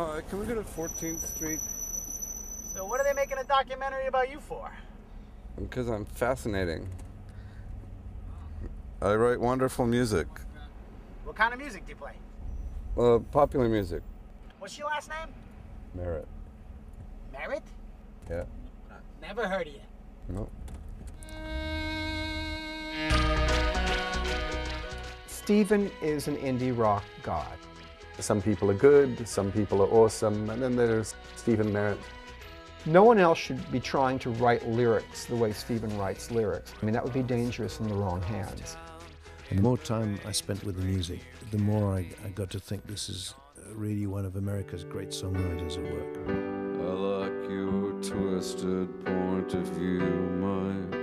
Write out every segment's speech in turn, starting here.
Hi, can we go to 14th Street? So what are they making a documentary about you for? Because I'm fascinating. I write wonderful music. What kind of music do you play? Uh, popular music. What's your last name? Merit. Merritt? Yeah. Never heard of you. No. Stephin is an indie rock god. Some people are good, some people are awesome, and then there's Stephin Merritt. No one else should be trying to write lyrics the way Stephin writes lyrics. I mean, that would be dangerous in the wrong hands. The more time I spent with the music, the more I, I got to think this is really one of America's great songwriters at work. I like your twisted point of view, Mike.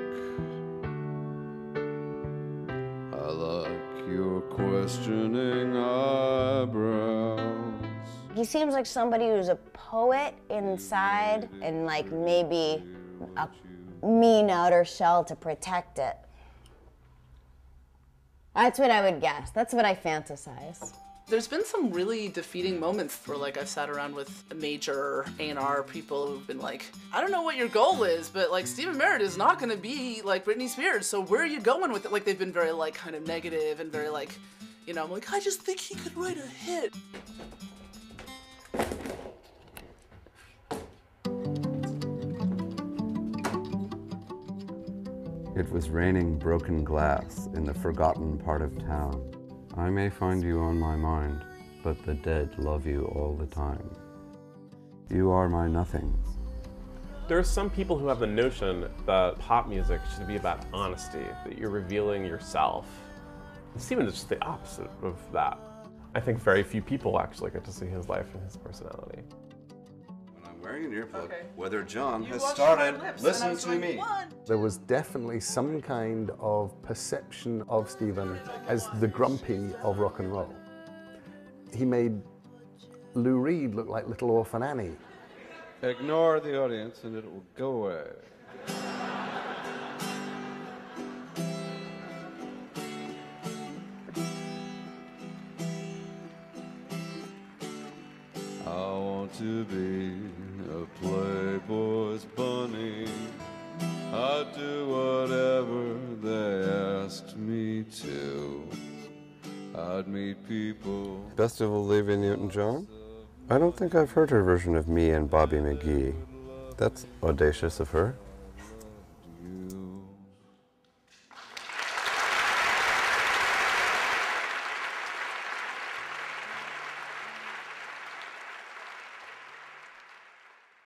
Your questioning eyebrows. He seems like somebody who's a poet inside and like maybe a mean outer shell to protect it. That's what I would guess. That's what I fantasize. There's been some really defeating moments where like I've sat around with major A&R people who've been like, I don't know what your goal is, but like Stephin Merritt is not gonna be like Britney Spears, so where are you going with it? Like they've been very like kind of negative and very like, you know, I'm like, I just think he could write a hit. It was raining broken glass in the forgotten part of town. I may find you on my mind, but the dead love you all the time. You are my nothing. There are some people who have the notion that pop music should be about honesty, that you're revealing yourself. Stephin is just the opposite of that. I think very few people actually get to see his life and his personality. When wearing an earplug, whether John has started, my lips, listen to like, me. "What?" There was definitely some kind of perception of Stephin as the grumpy of rock and roll. He made Lou Reed look like Little Orphan Annie. Ignore the audience and it will go away. Want to be a playboy's bunny. I'd do whatever they asked me to. I'd meet people. Best of Olivia Newton John? I don't think I've heard her version of me and Bobby McGee. That's audacious of her.